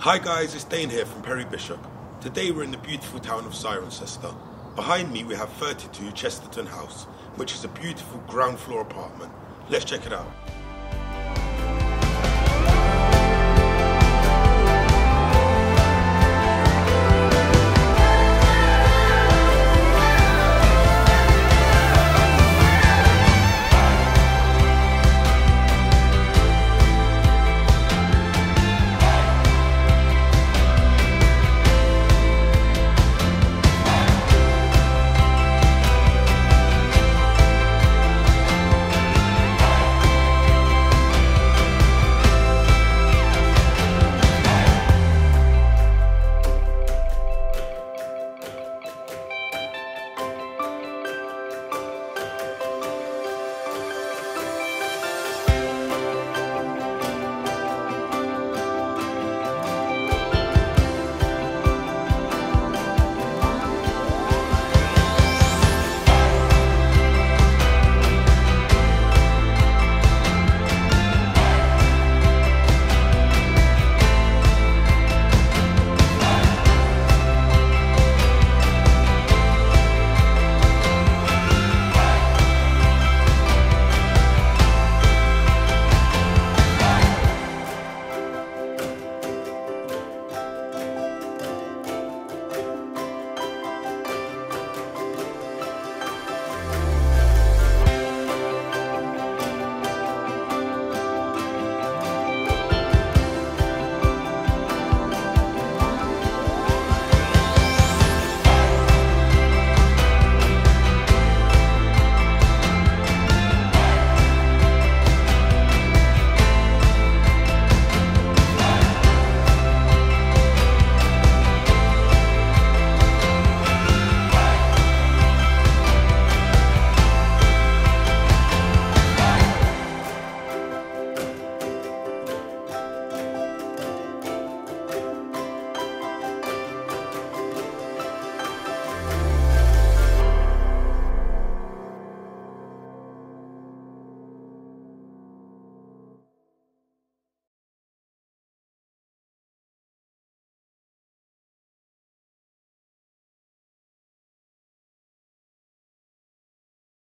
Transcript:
Hi guys, it's Dane here from Perry Bishop. Today we're in the beautiful town of Cirencester. Behind me we have 32 Chesterton House, which is a beautiful ground floor apartment. Let's check it out.